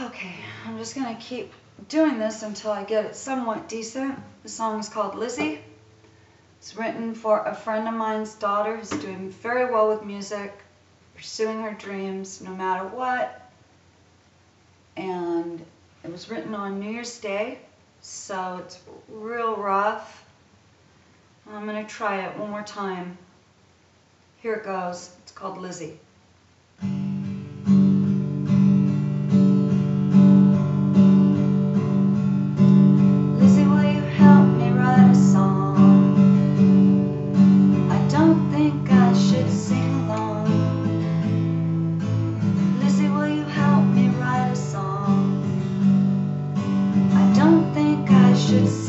Okay, I'm just gonna keep doing this until I get it somewhat decent. The song is called Lizzie. It's written for a friend of mine's daughter who's doing very well with music, pursuing her dreams no matter what. And it was written on New Year's Day, so it's real rough. I'm gonna try it one more time. Here it goes. It's called Lizzie. should